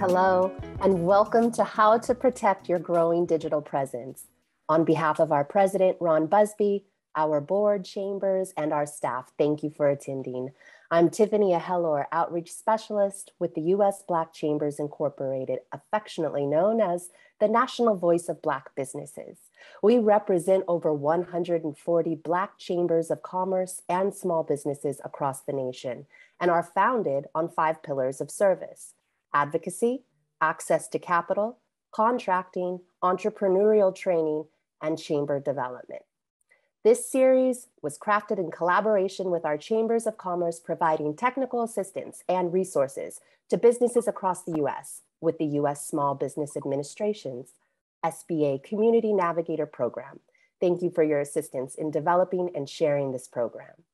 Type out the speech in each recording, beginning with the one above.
Hello, and welcome to How to Protect Your Growing Digital Presence. On behalf of our president, Ron Busby, our board, chambers, and our staff, thank you for attending. I'm Tiffany Ahelor, Outreach Specialist with the U.S. Black Chambers Incorporated, affectionately known as the National Voice of Black Businesses. We represent over 140 Black chambers of commerce and small businesses across the nation and are founded on five pillars of service advocacy, access to capital, contracting, entrepreneurial training, and chamber development. This series was crafted in collaboration with our chambers of commerce, providing technical assistance and resources to businesses across the US with the US Small Business Administration's SBA Community Navigator Program. Thank you for your assistance in developing and sharing this program.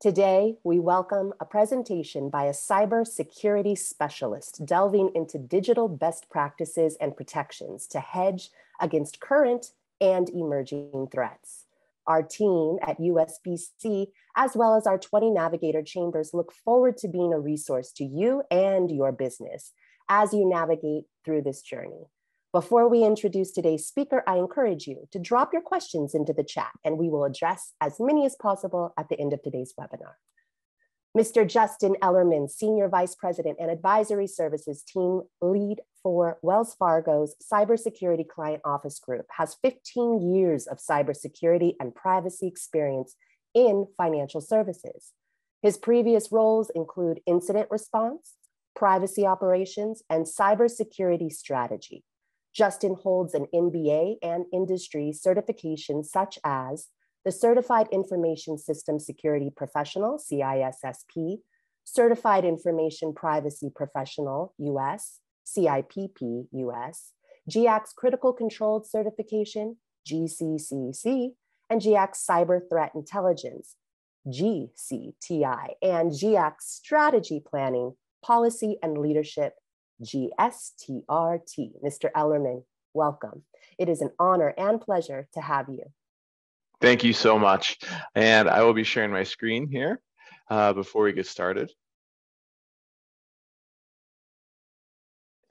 Today, we welcome a presentation by a cybersecurity specialist delving into digital best practices and protections to hedge against current and emerging threats. Our team at USBC, as well as our 20 Navigator chambers, look forward to being a resource to you and your business as you navigate through this journey. Before we introduce today's speaker, I encourage you to drop your questions into the chat and we will address as many as possible at the end of today's webinar. Mr. Justin Ellerman, Senior Vice President and Advisory Services Team Lead for Wells Fargo's Cybersecurity Client Office Group, has 15 years of cybersecurity and privacy experience in financial services. His previous roles include incident response, privacy operations, and cybersecurity strategy. Justin holds an MBA and industry certifications such as the Certified Information System Security Professional, CISSP, Certified Information Privacy Professional, US, CIPP, US, GIAC's Critical Controlled Certification, GCCC, and GIAC's Cyber Threat Intelligence, GCTI, and GIAC's Strategy Planning, Policy and Leadership, GSTRT. Mr. Ellerman, welcome. It is an honor and pleasure to have you. Thank you so much. And I will be sharing my screen here uh, before we get started.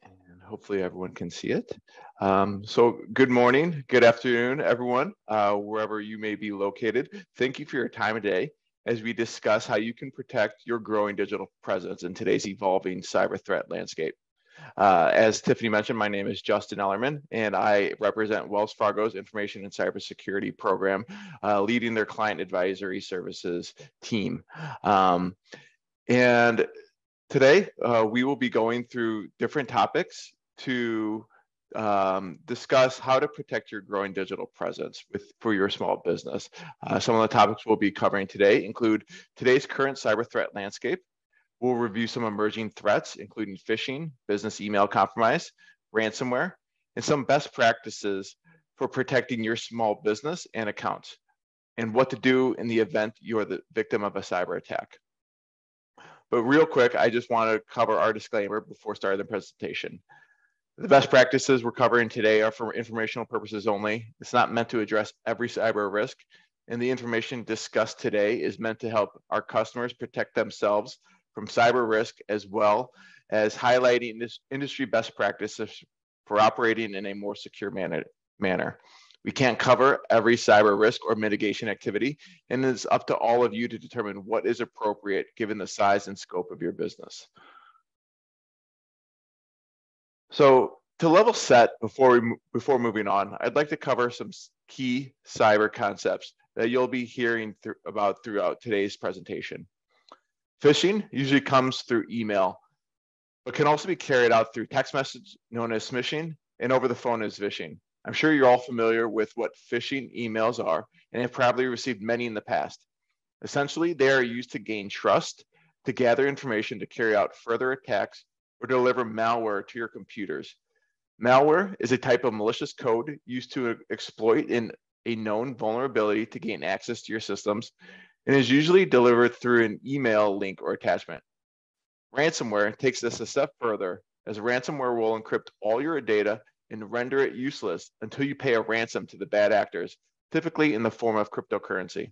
And hopefully everyone can see it. Um, so good morning, good afternoon, everyone, uh, wherever you may be located. Thank you for your time today as we discuss how you can protect your growing digital presence in today's evolving cyber threat landscape. Uh, as Tiffany mentioned, my name is Justin Ellerman, and I represent Wells Fargo's Information and Cybersecurity Program, uh, leading their client advisory services team. Um, and today, uh, we will be going through different topics to um, discuss how to protect your growing digital presence with for your small business. Uh, some of the topics we'll be covering today include today's current cyber threat landscape, We'll review some emerging threats, including phishing, business email compromise, ransomware, and some best practices for protecting your small business and accounts, and what to do in the event you're the victim of a cyber attack. But real quick, I just want to cover our disclaimer before starting the presentation. The best practices we're covering today are for informational purposes only. It's not meant to address every cyber risk, and the information discussed today is meant to help our customers protect themselves from cyber risk, as well as highlighting this industry best practices for operating in a more secure manner. manner. We can't cover every cyber risk or mitigation activity, and it's up to all of you to determine what is appropriate given the size and scope of your business. So to level set before we before moving on, I'd like to cover some key cyber concepts that you'll be hearing th about throughout today's presentation. Phishing usually comes through email, but can also be carried out through text message known as smishing and over the phone as vishing. I'm sure you're all familiar with what phishing emails are and have probably received many in the past. Essentially, they are used to gain trust, to gather information to carry out further attacks, or deliver malware to your computers. Malware is a type of malicious code used to exploit in a known vulnerability to gain access to your systems and is usually delivered through an email link or attachment. Ransomware takes this a step further as ransomware will encrypt all your data and render it useless until you pay a ransom to the bad actors, typically in the form of cryptocurrency.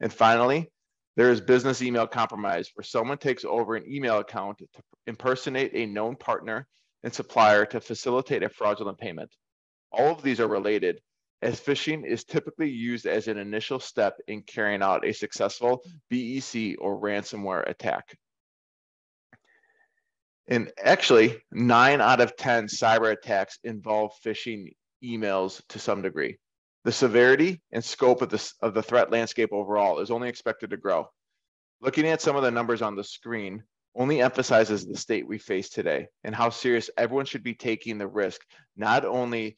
And finally, there is business email compromise, where someone takes over an email account to impersonate a known partner and supplier to facilitate a fraudulent payment. All of these are related as phishing is typically used as an initial step in carrying out a successful BEC or ransomware attack. And actually, nine out of 10 cyber attacks involve phishing emails to some degree. The severity and scope of, this, of the threat landscape overall is only expected to grow. Looking at some of the numbers on the screen only emphasizes the state we face today and how serious everyone should be taking the risk, not only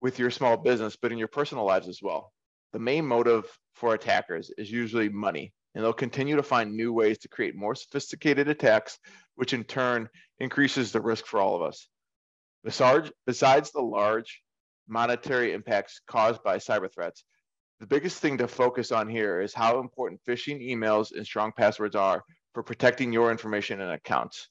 with your small business, but in your personal lives as well. The main motive for attackers is usually money, and they'll continue to find new ways to create more sophisticated attacks, which in turn increases the risk for all of us. Besides the large monetary impacts caused by cyber threats, the biggest thing to focus on here is how important phishing emails and strong passwords are for protecting your information and accounts.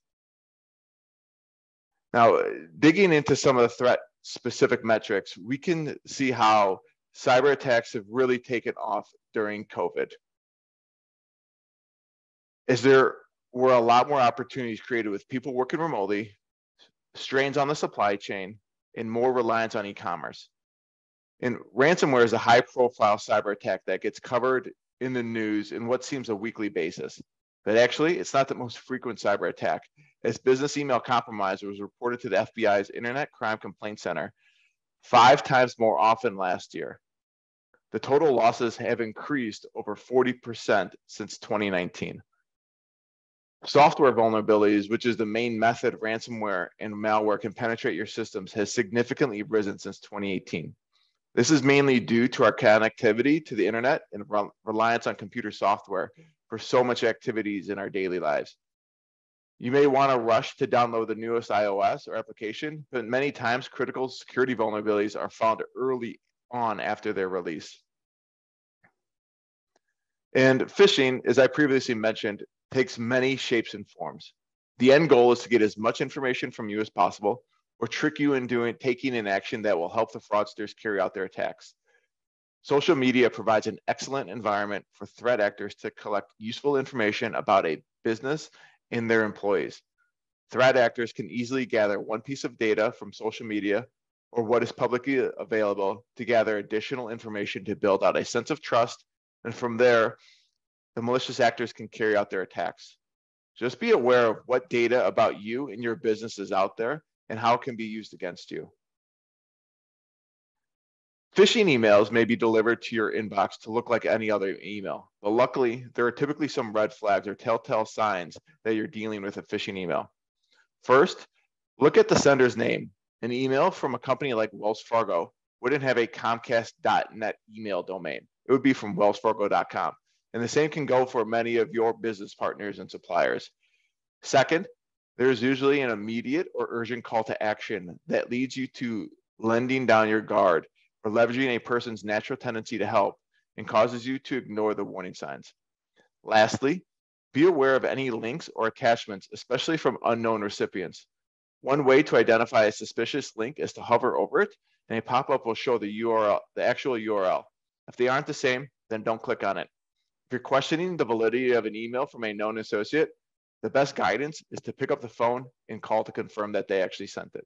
Now, digging into some of the threat specific metrics, we can see how cyber attacks have really taken off during COVID. As there were a lot more opportunities created with people working remotely, strains on the supply chain, and more reliance on e-commerce. And ransomware is a high profile cyber attack that gets covered in the news in what seems a weekly basis. But actually, it's not the most frequent cyber attack, as business email compromise was reported to the FBI's Internet Crime Complaint Center five times more often last year. The total losses have increased over 40% since 2019. Software vulnerabilities, which is the main method ransomware and malware can penetrate your systems, has significantly risen since 2018. This is mainly due to our connectivity to the internet and reliance on computer software for so much activities in our daily lives. You may want to rush to download the newest iOS or application, but many times critical security vulnerabilities are found early on after their release. And phishing, as I previously mentioned, takes many shapes and forms. The end goal is to get as much information from you as possible or trick you into taking an action that will help the fraudsters carry out their attacks. Social media provides an excellent environment for threat actors to collect useful information about a business and their employees. Threat actors can easily gather one piece of data from social media or what is publicly available to gather additional information to build out a sense of trust. And from there, the malicious actors can carry out their attacks. Just be aware of what data about you and your business is out there and how it can be used against you. Phishing emails may be delivered to your inbox to look like any other email, but luckily, there are typically some red flags or telltale signs that you're dealing with a phishing email. First, look at the sender's name. An email from a company like Wells Fargo wouldn't have a Comcast.net email domain. It would be from wellsfargo.com. And the same can go for many of your business partners and suppliers. Second, there is usually an immediate or urgent call to action that leads you to lending down your guard or leveraging a person's natural tendency to help and causes you to ignore the warning signs. Lastly, be aware of any links or attachments, especially from unknown recipients. One way to identify a suspicious link is to hover over it and a pop-up will show the URL, the actual URL. If they aren't the same, then don't click on it. If you're questioning the validity of an email from a known associate, the best guidance is to pick up the phone and call to confirm that they actually sent it.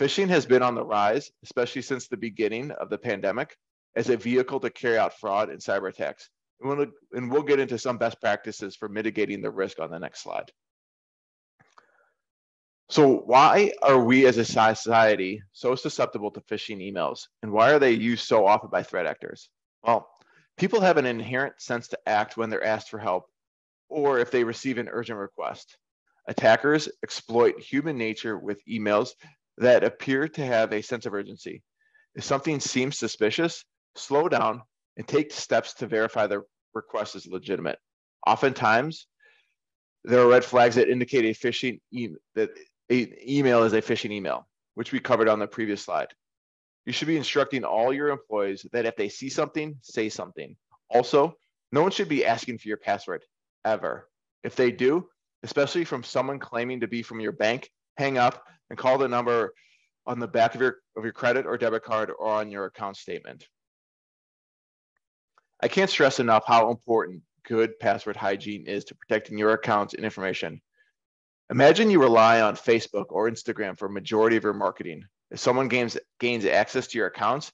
Phishing has been on the rise, especially since the beginning of the pandemic, as a vehicle to carry out fraud and cyber attacks. And we'll, and we'll get into some best practices for mitigating the risk on the next slide. So why are we as a society so susceptible to phishing emails? And why are they used so often by threat actors? Well, people have an inherent sense to act when they're asked for help or if they receive an urgent request. Attackers exploit human nature with emails that appear to have a sense of urgency. If something seems suspicious, slow down and take steps to verify the request is legitimate. Oftentimes, there are red flags that indicate a phishing e- that an email is a phishing email, which we covered on the previous slide. You should be instructing all your employees that if they see something, say something. Also, no one should be asking for your password ever. If they do, especially from someone claiming to be from your bank, hang up and call the number on the back of your, of your credit or debit card or on your account statement. I can't stress enough how important good password hygiene is to protecting your accounts and information. Imagine you rely on Facebook or Instagram for a majority of your marketing. If someone gains, gains access to your accounts,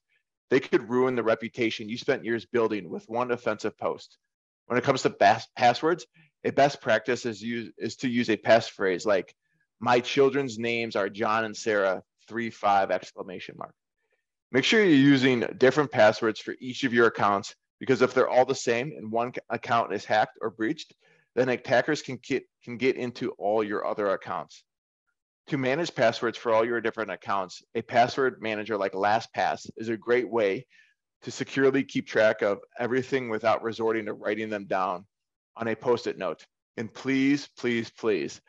they could ruin the reputation you spent years building with one offensive post. When it comes to bas- passwords, a best practice is, use, is to use a passphrase like, my children's names are John and Sarah, three, five, exclamation mark. Make sure you're using different passwords for each of your accounts because if they're all the same and one account is hacked or breached, then attackers can get, can get into all your other accounts. To manage passwords for all your different accounts, a password manager like LastPass is a great way to securely keep track of everything without resorting to writing them down on a post-it note. And please, please, please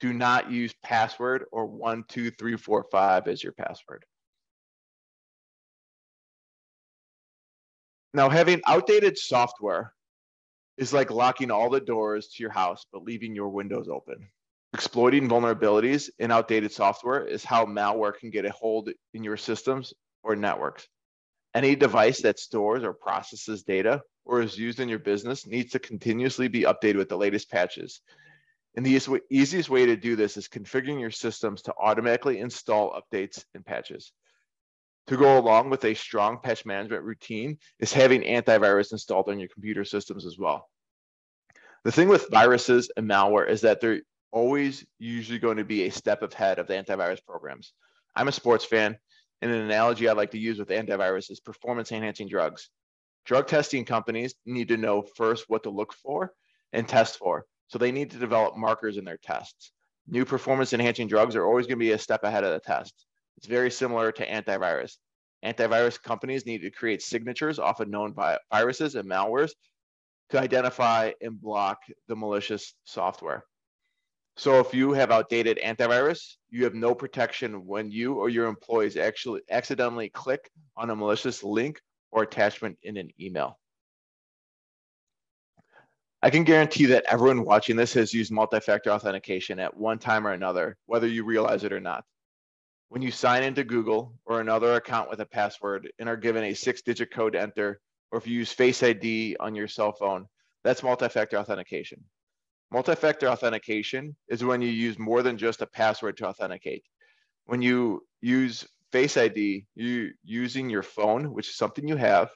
do not use password or one, two, three, four, five as your password. Now, having outdated software is like locking all the doors to your house, but leaving your windows open. Exploiting vulnerabilities in outdated software is how malware can get a hold in your systems or networks. Any device that stores or processes data or is used in your business needs to continuously be updated with the latest patches. And the easiest way to do this is configuring your systems to automatically install updates and patches. To go along with a strong patch management routine is having antivirus installed on your computer systems as well. The thing with viruses and malware is that they're always usually going to be a step ahead of the antivirus programs. I'm a sports fan, and an analogy I like to use with antivirus is performance enhancing drugs. Drug testing companies need to know first what to look for and test for. So they need to develop markers in their tests. New performance enhancing drugs are always going to be a step ahead of the test. It's very similar to antivirus. Antivirus companies need to create signatures, often known by viruses and malwares, to identify and block the malicious software. So if you have outdated antivirus, you have no protection when you or your employees actually accidentally click on a malicious link or attachment in an email. I can guarantee that everyone watching this has used multi-factor authentication at one time or another, whether you realize it or not. When you sign into Google or another account with a password and are given a six digit code to enter, or if you use Face ID on your cell phone, that's multi-factor authentication. Multi-factor authentication is when you use more than just a password to authenticate. When you use Face ID, you using your phone, which is something you have,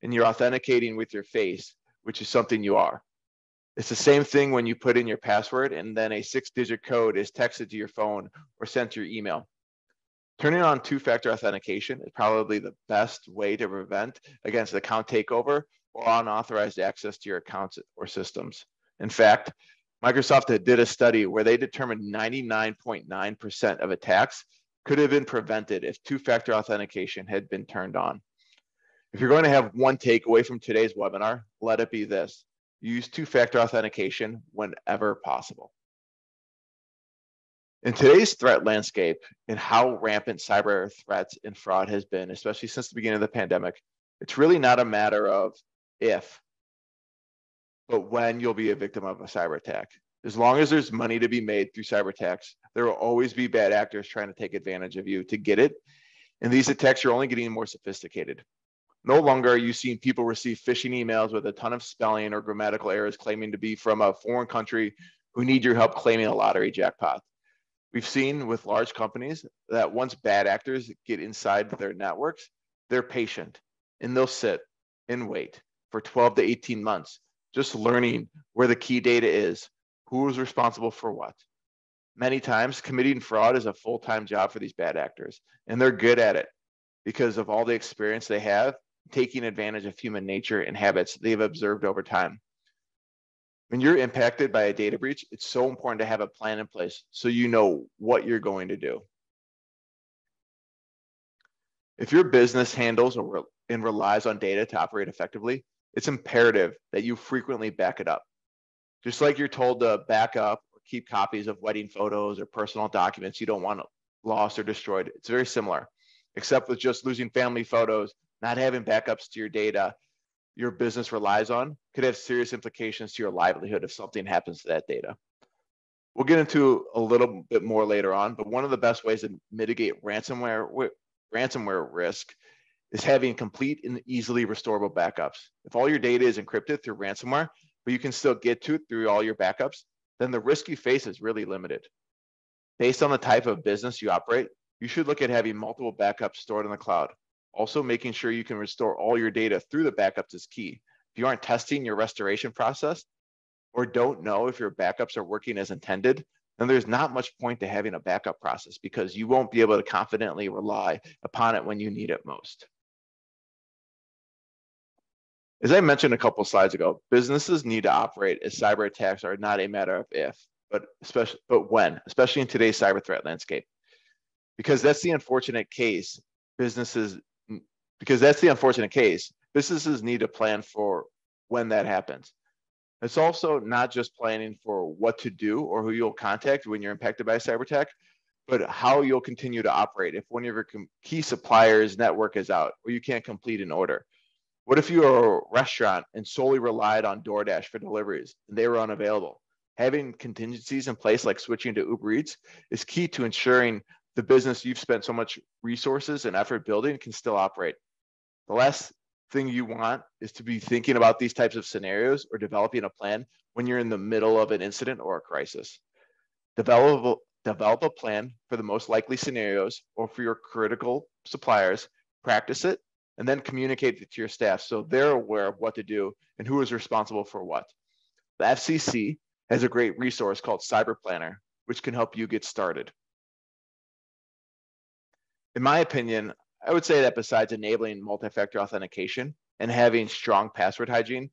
and you're authenticating with your face, which is something you are. It's the same thing when you put in your password and then a six digit code is texted to your phone or sent to your email. Turning on two-factor authentication is probably the best way to prevent against account takeover or unauthorized access to your accounts or systems. In fact, Microsoft did a study where they determined 99.9% of attacks could have been prevented if two-factor authentication had been turned on. If you're going to have one takeaway from today's webinar, let it be this. Use two-factor authentication whenever possible. In today's threat landscape and how rampant cyber threats and fraud has been, especially since the beginning of the pandemic, it's really not a matter of if, but when you'll be a victim of a cyber attack. As long as there's money to be made through cyber attacks, there will always be bad actors trying to take advantage of you to get it. And these attacks are only getting more sophisticated. No longer are you seeing people receive phishing emails with a ton of spelling or grammatical errors claiming to be from a foreign country who need your help claiming a lottery jackpot. We've seen with large companies that once bad actors get inside their networks, they're patient and they'll sit and wait for 12 to 18 months, just learning where the key data is, who is responsible for what. Many times, committing fraud is a full time job for these bad actors, and they're good at it because of all the experience they have taking advantage of human nature and habits they've observed over time when you're impacted by a data breach, it's so important to have a plan in place so you know what you're going to do. If your business handles or and relies on data to operate effectively, it's imperative that you frequently back it up. Just like you're told to back up or keep copies of wedding photos or personal documents you don't want lost or destroyed, it's very similar, except with just losing family photos, not having backups to your data, your business relies on could have serious implications to your livelihood if something happens to that data. We'll get into a little bit more later on, but one of the best ways to mitigate ransomware ransomware risk is having complete and easily restorable backups. If all your data is encrypted through ransomware, but you can still get to it through all your backups, then the risk you face is really limited. Based on the type of business you operate, you should look at having multiple backups stored in the cloud. Also, making sure you can restore all your data through the backups is key. If you aren't testing your restoration process or don't know if your backups are working as intended, then there's not much point to having a backup process because you won't be able to confidently rely upon it when you need it most. As I mentioned a couple slides ago, businesses need to operate as cyber attacks are not a matter of if, but especially but when, especially in today's cyber threat landscape. Because that's the unfortunate case, businesses because that's the unfortunate case, businesses need to plan for when that happens. It's also not just planning for what to do or who you'll contact when you're impacted by a cyber attack, but how you'll continue to operate if one of your key suppliers network is out or you can't complete an order what if you are a restaurant and solely relied on DoorDash for deliveries and they were unavailable? Having contingencies in place, like switching to Uber Eats, is key to ensuring the business you've spent so much resources and effort building can still operate. The last thing you want is to be thinking about these types of scenarios or developing a plan when you're in the middle of an incident or a crisis. Develop, develop a plan for the most likely scenarios or for your critical suppliers, practice it, and then communicate it to your staff so they're aware of what to do and who is responsible for what. The FCC has a great resource called Cyber Planner, which can help you get started. In my opinion, I would say that besides enabling multi-factor authentication and having strong password hygiene,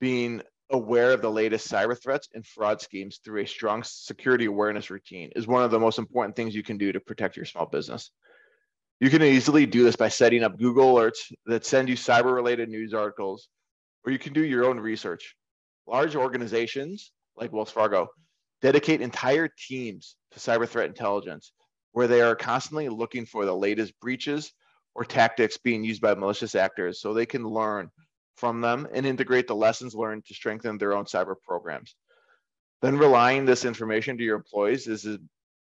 being aware of the latest cyber threats and fraud schemes through a strong security awareness routine is one of the most important things you can do to protect your small business. You can easily do this by setting up Google alerts that send you cyber related news articles, or you can do your own research. Large organizations like Wells Fargo dedicate entire teams to cyber threat intelligence, where they are constantly looking for the latest breaches or tactics being used by malicious actors so they can learn from them and integrate the lessons learned to strengthen their own cyber programs. Then relying this information to your employees is,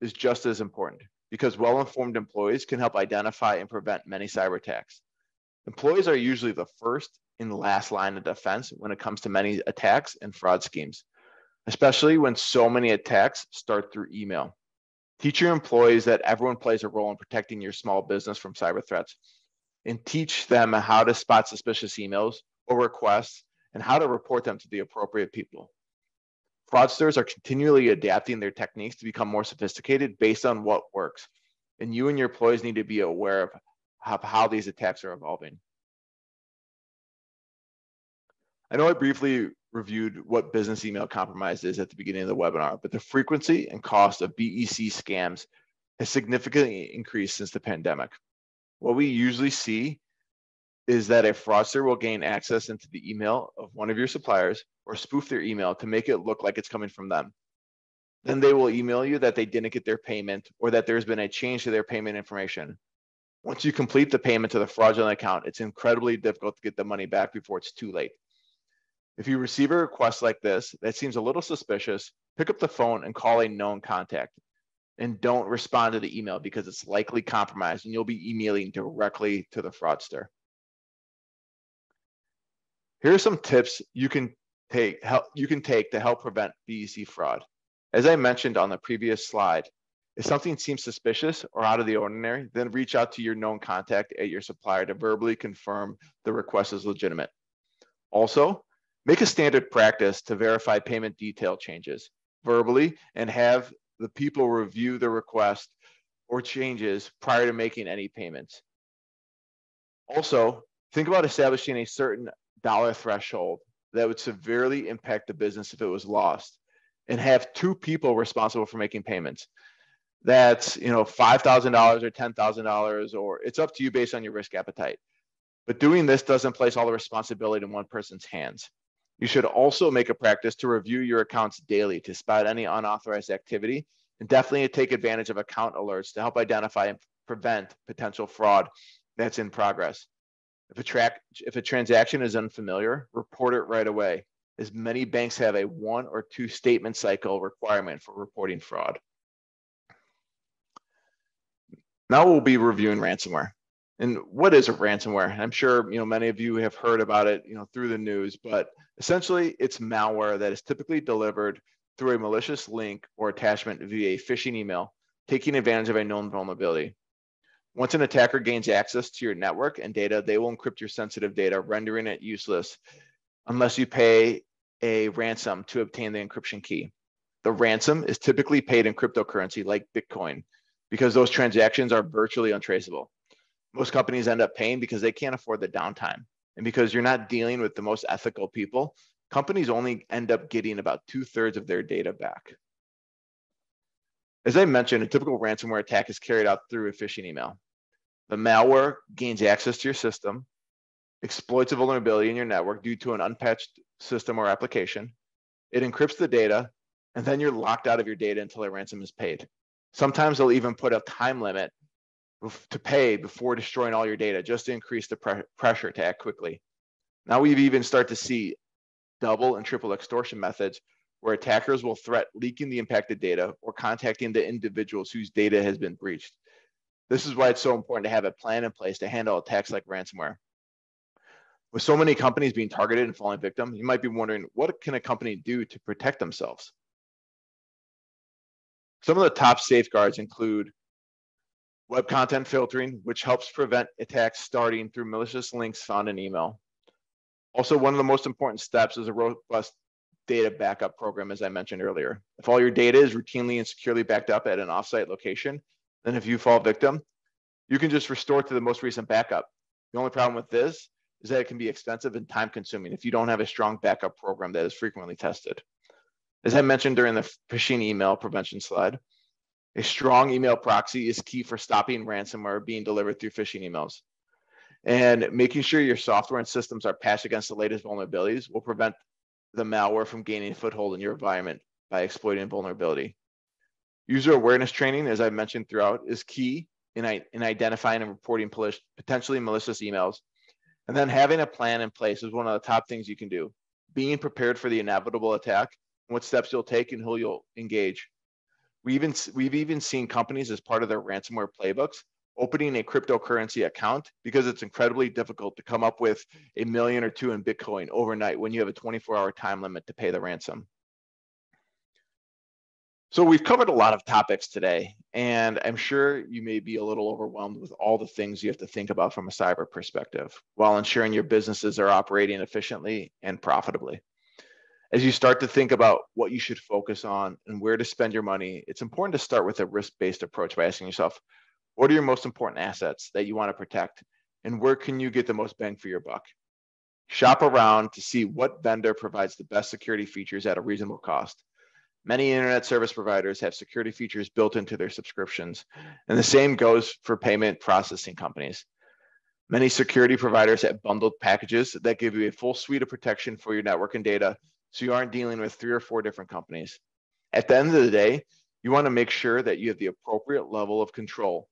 is just as important because well-informed employees can help identify and prevent many cyber attacks. Employees are usually the first and last line of defense when it comes to many attacks and fraud schemes, especially when so many attacks start through email. Teach your employees that everyone plays a role in protecting your small business from cyber threats and teach them how to spot suspicious emails or requests and how to report them to the appropriate people fraudsters are continually adapting their techniques to become more sophisticated based on what works. And you and your employees need to be aware of how, these attacks are evolving. I know I briefly reviewed what business email compromise is at the beginning of the webinar, but the frequency and cost of BEC scams has significantly increased since the pandemic. What we usually see is that a fraudster will gain access into the email of one of your suppliers or spoof their email to make it look like it's coming from them. Then they will email you that they didn't get their payment or that there's been a change to their payment information. Once you complete the payment to the fraudulent account, it's incredibly difficult to get the money back before it's too late. If you receive a request like this that seems a little suspicious, pick up the phone and call a known contact. And don't respond to the email because it's likely compromised and you'll be emailing directly to the fraudster. Here are some tips you can take help you can take to help prevent BEC fraud. As I mentioned on the previous slide, if something seems suspicious or out of the ordinary, then reach out to your known contact at your supplier to verbally confirm the request is legitimate. Also, make a standard practice to verify payment detail changes verbally and have the people review the request or changes prior to making any payments. Also, think about establishing a certain dollar threshold that would severely impact the business if it was lost and have two people responsible for making payments. That's you know $5000 or $10000 or it's up to you based on your risk appetite. But doing this doesn't place all the responsibility in one person's hands you should also make a practice to review your accounts daily to spot any unauthorized activity and definitely take advantage of account alerts to help identify and prevent potential fraud that's in progress if a track if a transaction is unfamiliar, report it right away. As many banks have a one or two statement cycle requirement for reporting fraud. Now we'll be reviewing ransomware. And what is a ransomware? I'm sure you know many of you have heard about it, you know, through the news, but essentially it's malware that is typically delivered through a malicious link or attachment via a phishing email taking advantage of a known vulnerability. Once an attacker gains access to your network and data, they will encrypt your sensitive data, rendering it useless unless you pay a ransom to obtain the encryption key. The ransom is typically paid in cryptocurrency like Bitcoin because those transactions are virtually untraceable. Most companies end up paying because they can't afford the downtime. And because you're not dealing with the most ethical people, companies only end up getting about two thirds of their data back. As I mentioned, a typical ransomware attack is carried out through a phishing email. The malware gains access to your system, exploits a vulnerability in your network due to an unpatched system or application. It encrypts the data, and then you're locked out of your data until a ransom is paid. Sometimes they'll even put a time limit to pay before destroying all your data just to increase the pre- pressure to act quickly. Now we've even started to see double and triple extortion methods where attackers will threat leaking the impacted data or contacting the individuals whose data has been breached. This is why it's so important to have a plan in place to handle attacks like ransomware. With so many companies being targeted and falling victim, you might be wondering what can a company do to protect themselves? Some of the top safeguards include web content filtering, which helps prevent attacks starting through malicious links found in email. Also, one of the most important steps is a robust data backup program, as I mentioned earlier. If all your data is routinely and securely backed up at an offsite location, then if you fall victim, you can just restore to the most recent backup. The only problem with this is that it can be expensive and time consuming if you don't have a strong backup program that is frequently tested. As I mentioned during the phishing email prevention slide, a strong email proxy is key for stopping ransomware being delivered through phishing emails. And making sure your software and systems are patched against the latest vulnerabilities will prevent the malware from gaining a foothold in your environment by exploiting vulnerability. User awareness training, as I've mentioned throughout, is key in, in identifying and reporting potentially malicious emails. And then having a plan in place is one of the top things you can do. Being prepared for the inevitable attack, what steps you'll take, and who you'll engage. We even, we've even seen companies as part of their ransomware playbooks opening a cryptocurrency account because it's incredibly difficult to come up with a million or two in Bitcoin overnight when you have a 24 hour time limit to pay the ransom. So we've covered a lot of topics today, and I'm sure you may be a little overwhelmed with all the things you have to think about from a cyber perspective while ensuring your businesses are operating efficiently and profitably. As you start to think about what you should focus on and where to spend your money, it's important to start with a risk based approach by asking yourself, what are your most important assets that you want to protect? And where can you get the most bang for your buck? Shop around to see what vendor provides the best security features at a reasonable cost. Many internet service providers have security features built into their subscriptions, and the same goes for payment processing companies. Many security providers have bundled packages that give you a full suite of protection for your network and data, so you aren't dealing with three or four different companies. At the end of the day, you want to make sure that you have the appropriate level of control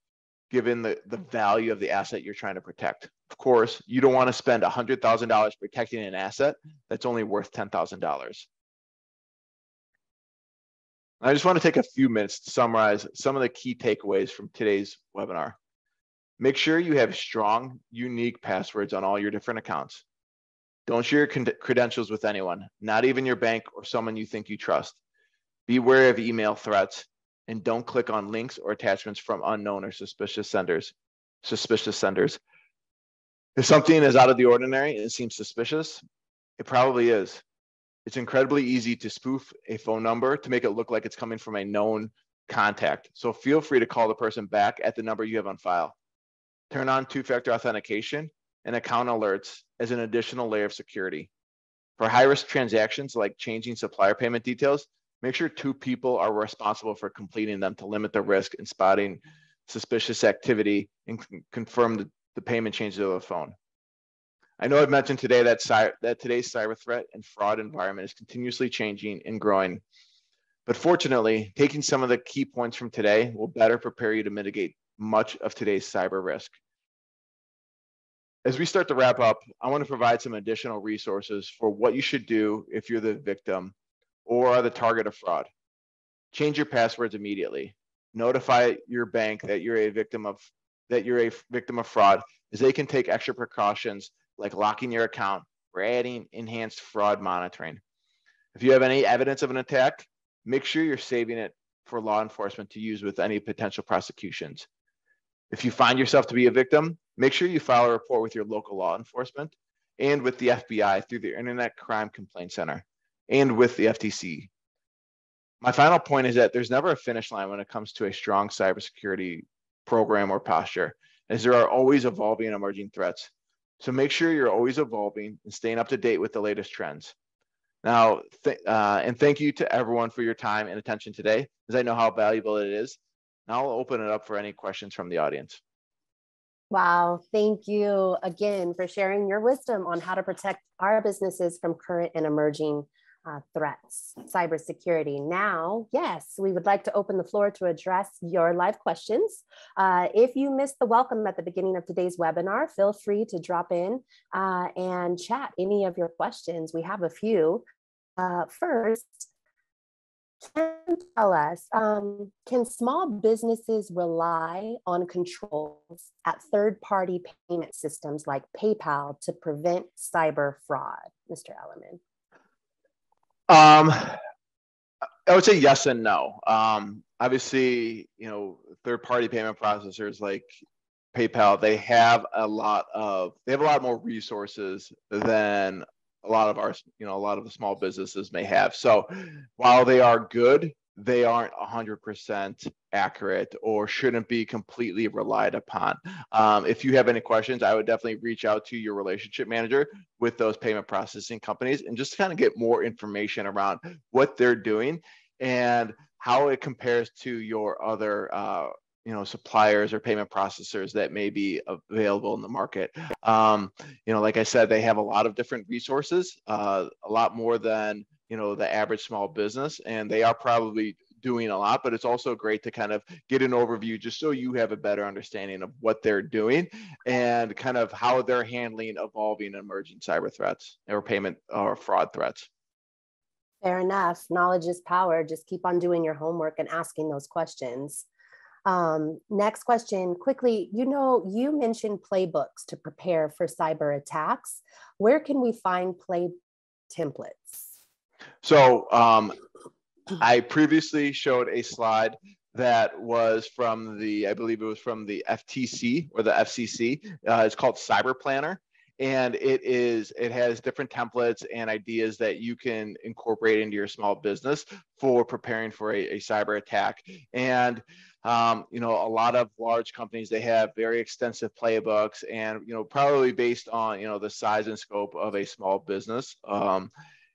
given the, the value of the asset you're trying to protect. Of course, you don't want to spend $100,000 protecting an asset that's only worth $10,000. I just want to take a few minutes to summarize some of the key takeaways from today's webinar. Make sure you have strong, unique passwords on all your different accounts. Don't share your credentials with anyone, not even your bank or someone you think you trust. Be wary of email threats and don't click on links or attachments from unknown or suspicious senders. Suspicious senders. If something is out of the ordinary and it seems suspicious, it probably is. It's incredibly easy to spoof a phone number to make it look like it's coming from a known contact. So feel free to call the person back at the number you have on file. Turn on two factor authentication and account alerts as an additional layer of security. For high risk transactions like changing supplier payment details, Make sure two people are responsible for completing them to limit the risk and spotting suspicious activity and confirm the, the payment changes to the phone. I know I've mentioned today that, that today's cyber threat and fraud environment is continuously changing and growing. But fortunately, taking some of the key points from today will better prepare you to mitigate much of today's cyber risk. As we start to wrap up, I want to provide some additional resources for what you should do if you're the victim or are the target of fraud. Change your passwords immediately. Notify your bank that you're a victim of that you're a victim of fraud, as they can take extra precautions like locking your account or adding enhanced fraud monitoring. If you have any evidence of an attack, make sure you're saving it for law enforcement to use with any potential prosecutions. If you find yourself to be a victim, make sure you file a report with your local law enforcement and with the FBI through the Internet Crime Complaint Center and with the FTC. My final point is that there's never a finish line when it comes to a strong cybersecurity program or posture, as there are always evolving and emerging threats. So make sure you're always evolving and staying up to date with the latest trends. Now, th- uh, and thank you to everyone for your time and attention today, as I know how valuable it is. Now I'll open it up for any questions from the audience. Wow, thank you again for sharing your wisdom on how to protect our businesses from current and emerging uh, threats, cybersecurity. Now, yes, we would like to open the floor to address your live questions. Uh, if you missed the welcome at the beginning of today's webinar, feel free to drop in uh, and chat any of your questions. We have a few. Uh, first, can tell us um, can small businesses rely on controls at third party payment systems like PayPal to prevent cyber fraud? Mr. Ellerman. Um, I would say yes and no. Um, obviously, you know, third-party payment processors like PayPal, they have a lot of they have a lot more resources than a lot of our, you know, a lot of the small businesses may have. So, while they are good, they aren't 100% accurate or shouldn't be completely relied upon. Um, if you have any questions, I would definitely reach out to your relationship manager with those payment processing companies and just kind of get more information around what they're doing and how it compares to your other uh, you know suppliers or payment processors that may be available in the market. Um, you know like i said they have a lot of different resources uh, a lot more than you know the average small business and they are probably doing a lot but it's also great to kind of get an overview just so you have a better understanding of what they're doing and kind of how they're handling evolving emerging cyber threats or payment or fraud threats. Fair enough. Knowledge is power. Just keep on doing your homework and asking those questions um, next question quickly you know you mentioned playbooks to prepare for cyber attacks where can we find play templates so um, I previously showed a slide that was from the, I believe it was from the FTC or the FCC. Uh, it's called Cyber Planner. And it is, it has different templates and ideas that you can incorporate into your small business for preparing for a, a cyber attack. And um, you know, a lot of large companies they have very extensive playbooks, and you know, probably based on you know the size and scope of a small business. Um,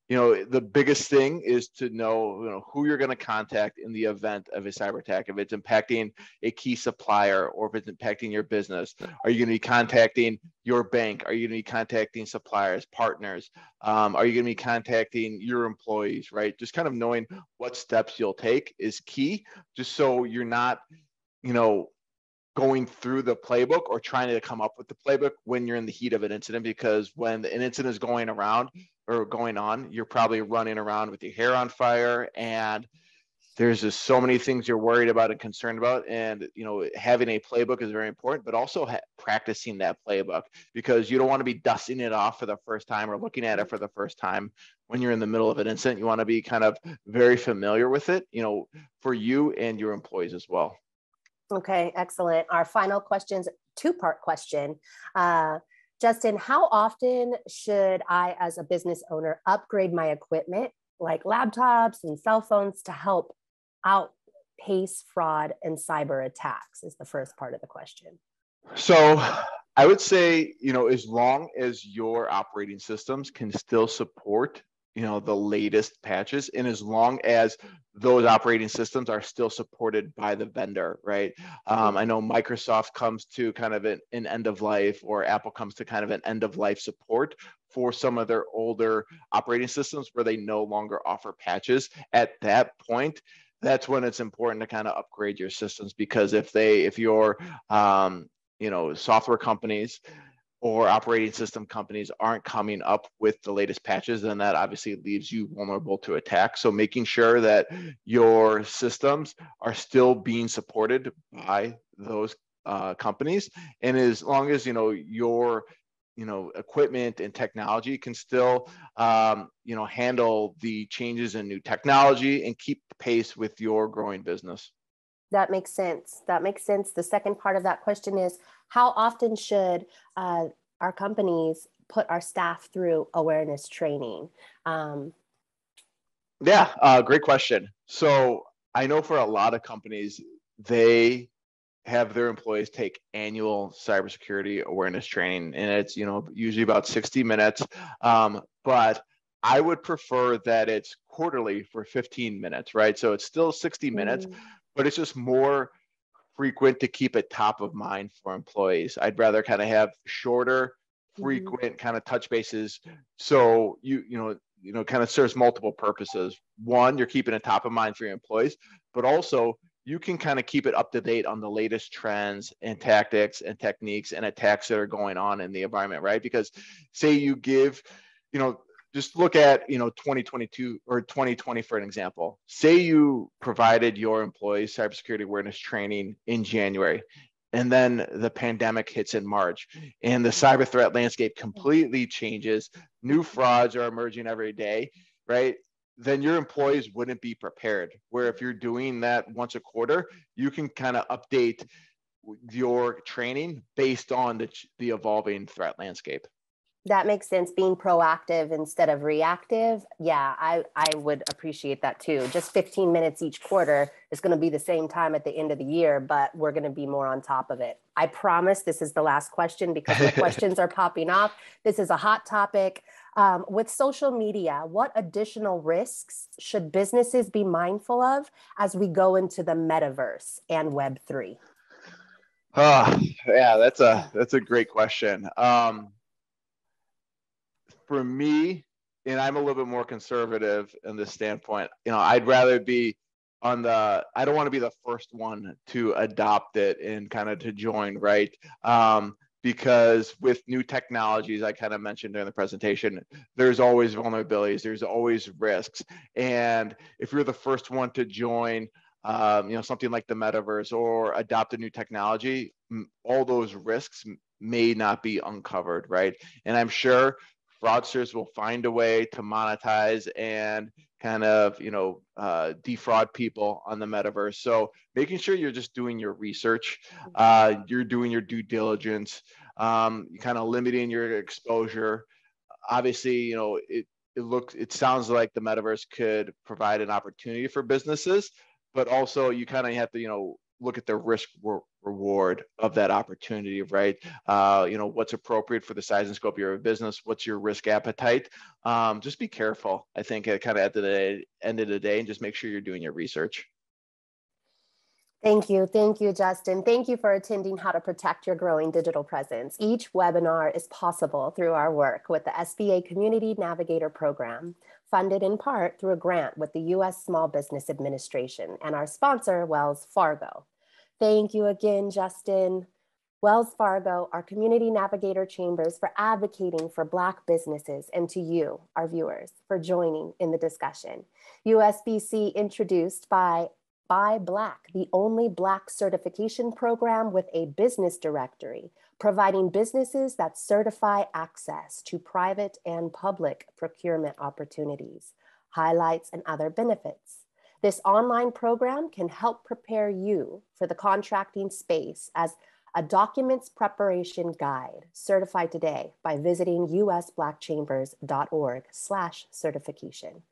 you know the biggest thing is to know you know who you're going to contact in the event of a cyber attack. If it's impacting a key supplier or if it's impacting your business are you going to be contacting your bank? Are you going to be contacting suppliers partners? Um, are you going to be contacting your employees right? Just kind of knowing what steps you'll take is key just so you're not you know going through the playbook or trying to come up with the playbook when you're in the heat of an incident because when an incident is going around or going on, you're probably running around with your hair on fire and there's just so many things you're worried about and concerned about and you know having a playbook is very important but also ha- practicing that playbook because you don't want to be dusting it off for the first time or looking at it for the first time when you're in the middle of an incident. You want to be kind of very familiar with it you know for you and your employees as well. Okay excellent. Our final questions two part question. Uh, Justin, how often should I, as a business owner, upgrade my equipment like laptops and cell phones to help outpace fraud and cyber attacks? Is the first part of the question. So, I would say, you know, as long as your operating systems can still support you know the latest patches. And as long as those operating systems are still supported by the vendor right? Um, i know microsoft comes to kind of an, an, end of life or apple comes to kind of an end of life support for some of their older operating systems where they no longer offer patches. At that point that's when it's important to kind of upgrade your systems because if they if your um, you know software companies or operating system companies aren't coming up with the latest patches, then that obviously leaves you vulnerable to attack. So making sure that your systems are still being supported by those uh, companies, and as long as you know your you know equipment and technology can still um, you know handle the changes in new technology and keep pace with your growing business that makes sense that makes sense the second part of that question is how often should uh, our companies put our staff through awareness training um, yeah uh, great question so i know for a lot of companies they have their employees take annual cybersecurity awareness training, and it's you know usually about 60 minutes. Um, but I would prefer that it's quarterly for 15 minutes, right? So it's still 60 minutes, mm. But it's just more frequent to keep it top of mind for employees. I'd rather kind of have shorter, mm-hmm. frequent mm. kind of touch bases. So you you know you know kind of serves multiple purposes. One, you're keeping it top of mind for your employees, but also you can kind of keep it up to date on the latest trends and tactics and techniques and attacks that are going on in the environment, right? Because say you give, you know, just look at, you know, 2022 or 2020 for an example. Say you provided your employees cybersecurity awareness training in January and then the pandemic hits in March and the cyber threat landscape completely changes. New frauds are emerging every day, right? then your employees wouldn't be prepared. Where if you're doing that once a quarter, you can kind of update your training based on the, the evolving threat landscape. That makes sense. Being proactive instead of reactive. Yeah, I, I would appreciate that too. Just 15 minutes each quarter is going to be the same time at the end of the year, but we're going to be more on top of it. I promise this is the last question because the questions are popping off. This is a hot topic. Um, with social media, what additional risks should businesses be mindful of as we go into the metaverse and Web three? Oh, yeah, that's a that's a great question. Um, for me, and I'm a little bit more conservative in this standpoint. You know, I'd rather be on the. I don't want to be the first one to adopt it and kind of to join, right? Um, because with new technologies, I kind of mentioned during the presentation, there's always vulnerabilities, there's always risks. And if you're the first one to join, um, you know, something like the metaverse or adopt a new technology, all those risks may not be uncovered, right? And I'm sure fraudsters will find a way to monetize and kind of you know uh, defraud people on the metaverse. So making sure you're just doing your research uh, you're doing your due diligence um, kind of limiting your exposure. Obviously you know it, it looks it sounds like the metaverse could provide an opportunity for businesses but also you kind of have to you know look at the risk re- reward of that opportunity, right? Uh, you know, what's appropriate for the size and scope of your business? What's your risk appetite? Um, just be careful. I think uh, kind of at the day, end of the day, and just make sure you're doing your research. Thank you. Thank you, Justin. Thank you for attending How to Protect Your Growing Digital Presence. Each webinar is possible through our work with the SBA Community Navigator Program, funded in part through a grant with the U.S. Small Business Administration and our sponsor, Wells Fargo. Thank you again, Justin. Wells Fargo, our community navigator chambers for advocating for Black businesses, and to you, our viewers, for joining in the discussion. USBC introduced by Buy Black, the only Black certification program with a business directory, providing businesses that certify access to private and public procurement opportunities, highlights, and other benefits. This online program can help prepare you for the contracting space as a documents preparation guide certified today by visiting usblackchambers.org slash certification.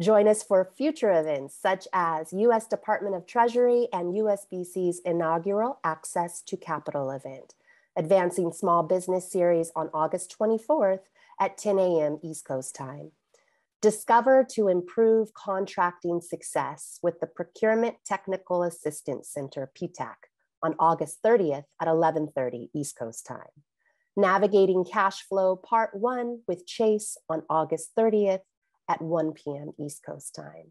Join us for future events such as U.S. Department of Treasury and USBC's inaugural Access to Capital event, Advancing Small Business Series on August 24th at 10 a.m. East Coast time. Discover to improve contracting success with the Procurement Technical Assistance Center, PTAC, on August 30th at 11:30 East Coast time. Navigating Cash Flow Part 1 with Chase on August 30th at 1 p.m. East Coast time.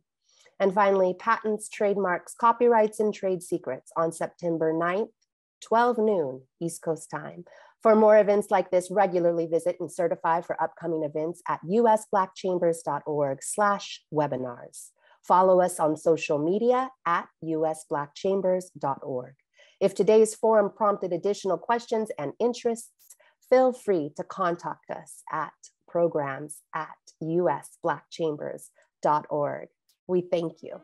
And finally, patents, trademarks, copyrights, and trade secrets on September 9th, 12 noon East Coast time. For more events like this, regularly visit and certify for upcoming events at usblackchambers.org slash webinars. Follow us on social media at usblackchambers.org. If today's forum prompted additional questions and interests, feel free to contact us at programs at usblackchambers.org. We thank you.